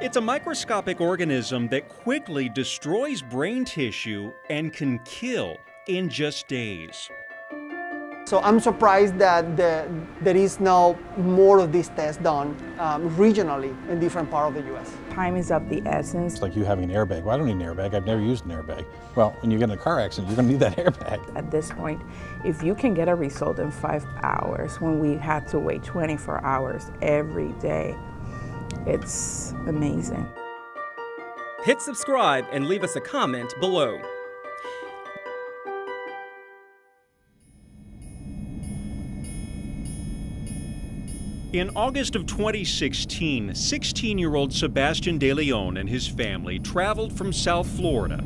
It's a microscopic organism that quickly destroys brain tissue and can kill in just days. So I'm surprised that the, there is no more of these tests done um, regionally in different parts of the U.S. Time is of the essence. It's like you having an airbag. Well, I don't need an airbag. I've never used an airbag. Well, when you get in a car accident, you're going to need that airbag. At this point, if you can get a result in five hours when we had to wait 24 hours every day, it's amazing. Hit subscribe and leave us a comment below. In August of 2016, 16 year old Sebastian De Leon and his family traveled from South Florida.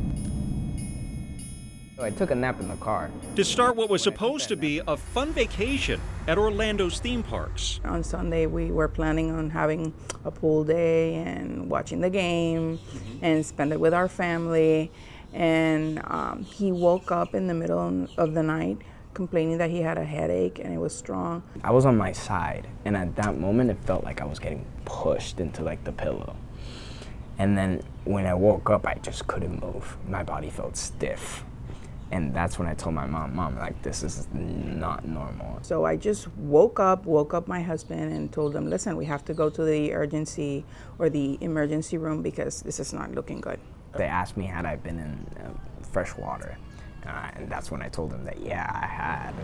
I took a nap in the car. To start what was supposed to be a fun vacation at Orlando's theme parks. On Sunday, we were planning on having a pool day and watching the game mm-hmm. and spend it with our family. And um, he woke up in the middle of the night complaining that he had a headache and it was strong. I was on my side and at that moment it felt like I was getting pushed into like the pillow. And then when I woke up I just couldn't move. My body felt stiff. And that's when I told my mom, Mom, like this is not normal. So I just woke up, woke up my husband and told him, listen, we have to go to the urgency or the emergency room because this is not looking good. They asked me had I been in uh, fresh water. Uh, and that's when I told them that, yeah, I had.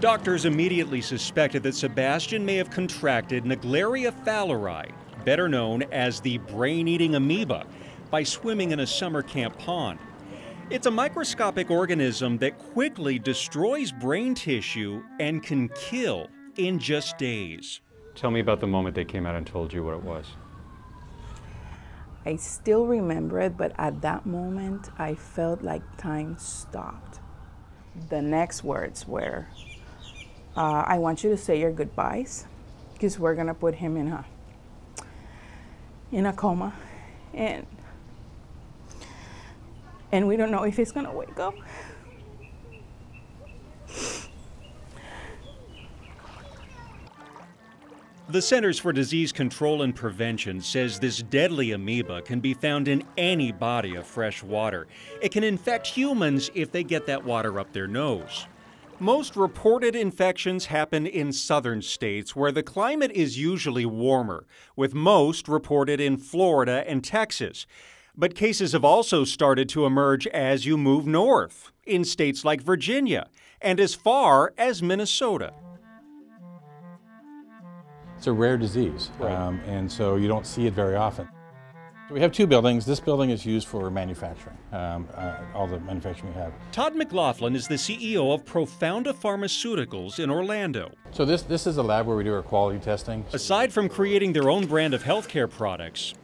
Doctors immediately suspected that Sebastian may have contracted Naegleria fowleri, better known as the brain eating amoeba, by swimming in a summer camp pond. It's a microscopic organism that quickly destroys brain tissue and can kill in just days. Tell me about the moment they came out and told you what it was. I still remember it, but at that moment, I felt like time stopped. The next words were, uh, I want you to say your goodbyes because we're going to put him in a, in a coma. And, and we don't know if he's going to wake up. The Centers for Disease Control and Prevention says this deadly amoeba can be found in any body of fresh water. It can infect humans if they get that water up their nose. Most reported infections happen in southern states where the climate is usually warmer, with most reported in Florida and Texas. But cases have also started to emerge as you move north, in states like Virginia, and as far as Minnesota. It's a rare disease, right. um, and so you don't see it very often. We have two buildings. This building is used for manufacturing, um, uh, all the manufacturing we have. Todd McLaughlin is the CEO of Profounda Pharmaceuticals in Orlando. So this, this is a lab where we do our quality testing. Aside from creating their own brand of healthcare products,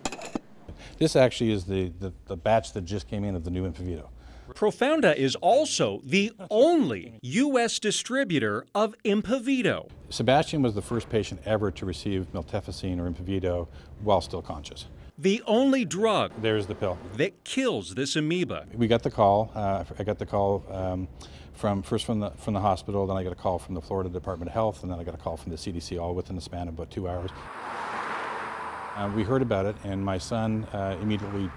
this actually is the, the, the batch that just came in of the new Impavido. Profounda is also the only U.S. distributor of Impavido. Sebastian was the first patient ever to receive miltefosine or Impavido while still conscious. The only drug there's the pill that kills this amoeba. We got the call. Uh, I got the call um, from first from the from the hospital, then I got a call from the Florida Department of Health, and then I got a call from the CDC, all within the span of about two hours. Uh, we heard about it, and my son uh, immediately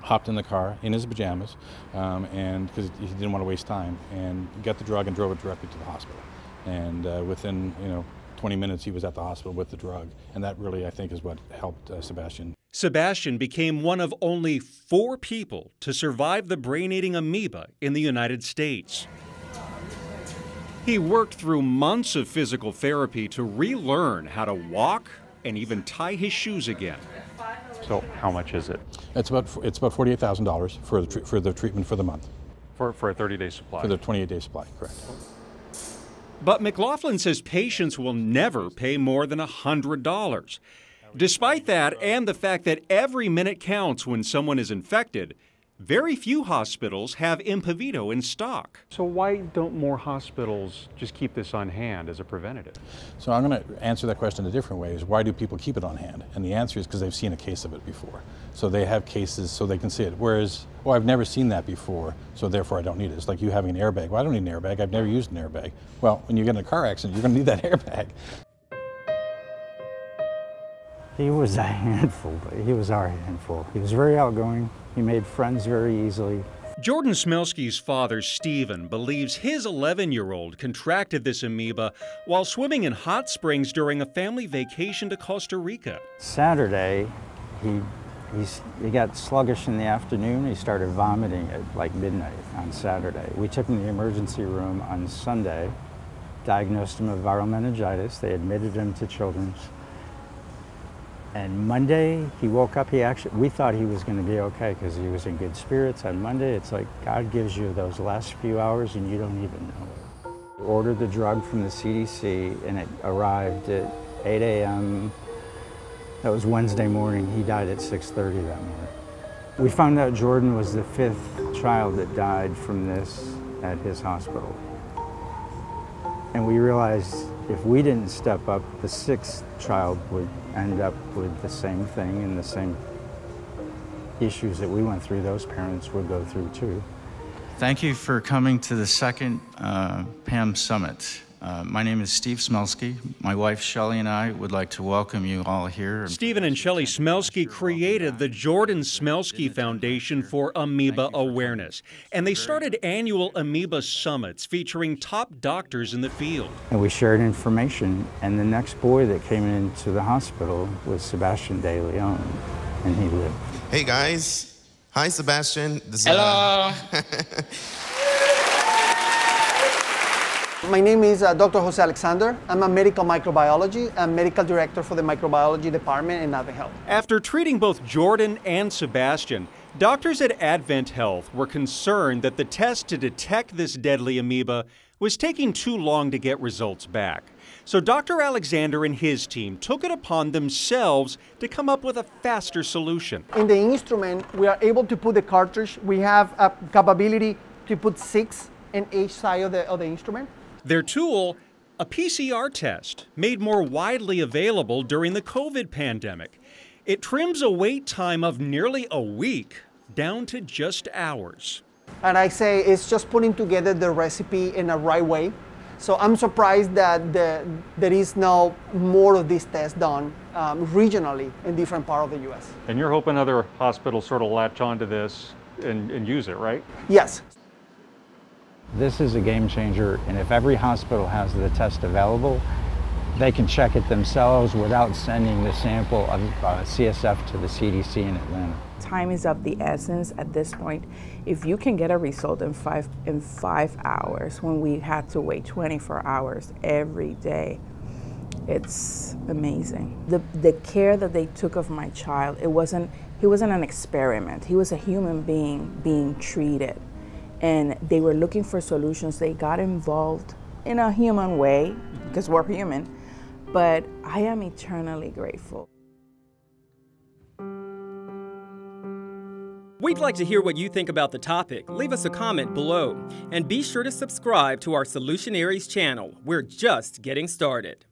hopped in the car in his pajamas, um, and because he didn't want to waste time, and got the drug and drove it directly to the hospital. And uh, within, you know, 20 minutes, he was at the hospital with the drug, and that really, I think, is what helped uh, Sebastian. Sebastian became one of only four people to survive the brain-eating amoeba in the United States. He worked through months of physical therapy to relearn how to walk and even tie his shoes again. So how much is it? It's about it's about forty eight thousand dollars for the for the treatment for the month. For for a thirty day supply. For the twenty eight day supply, correct. But McLaughlin says patients will never pay more than hundred dollars. Despite that, and the fact that every minute counts when someone is infected, very few hospitals have Impavido in stock. So why don't more hospitals just keep this on hand as a preventative? So I'm going to answer that question a different way. Is why do people keep it on hand? And the answer is because they've seen a case of it before. So they have cases so they can see it. Whereas, oh, I've never seen that before, so therefore I don't need it. It's like you having an airbag. Well, I don't need an airbag. I've never used an airbag. Well, when you get in a car accident, you're going to need that airbag. He was a handful, but he was our handful. He was very outgoing. He made friends very easily. Jordan Smelski's father, Stephen, believes his 11 year old contracted this amoeba while swimming in hot springs during a family vacation to Costa Rica. Saturday, he, he got sluggish in the afternoon. He started vomiting at like midnight on Saturday. We took him to the emergency room on Sunday, diagnosed him with viral meningitis. They admitted him to Children's and Monday, he woke up, he actually, we thought he was going to be okay because he was in good spirits. On Monday, it's like God gives you those last few hours and you don't even know it. We ordered the drug from the CDC and it arrived at 8 a.m. That was Wednesday morning. He died at 6.30 that morning. We found out Jordan was the fifth child that died from this at his hospital. And we realized if we didn't step up, the sixth child would end up with the same thing and the same issues that we went through, those parents would go through too. Thank you for coming to the second uh, PAM Summit. Uh, my name is Steve Smelski. My wife Shelly and I would like to welcome you all here. Stephen and Shelly Smelski created the Jordan Smelski Foundation for Amoeba Awareness, and they started annual amoeba summits featuring top doctors in the field. And we shared information, and the next boy that came into the hospital was Sebastian De Leon, and he lived. Hey guys. Hi, Sebastian. This Hello. My name is uh, Dr. Jose Alexander. I'm a medical microbiology and medical director for the microbiology department in Advent Health. After treating both Jordan and Sebastian, doctors at Advent Health were concerned that the test to detect this deadly amoeba was taking too long to get results back. So Dr. Alexander and his team took it upon themselves to come up with a faster solution. In the instrument, we are able to put the cartridge. We have a capability to put six in each side of the, of the instrument. Their tool, a PCR test, made more widely available during the COVID pandemic. It trims a wait time of nearly a week down to just hours. And I say it's just putting together the recipe in a right way. So I'm surprised that the, there is now more of these tests done um, regionally in different part of the U.S. And you're hoping other hospitals sort of latch onto this and, and use it, right? Yes. This is a game changer, and if every hospital has the test available, they can check it themselves without sending the sample of uh, CSF to the CDC in Atlanta. Time is of the essence at this point. If you can get a result in five, in five hours when we had to wait 24 hours every day, it's amazing. The, the care that they took of my child, it wasn't, he wasn't an experiment. He was a human being being treated and they were looking for solutions. They got involved in a human way, mm-hmm. because we're human, but I am eternally grateful. We'd like to hear what you think about the topic. Leave us a comment below. And be sure to subscribe to our Solutionaries channel. We're just getting started.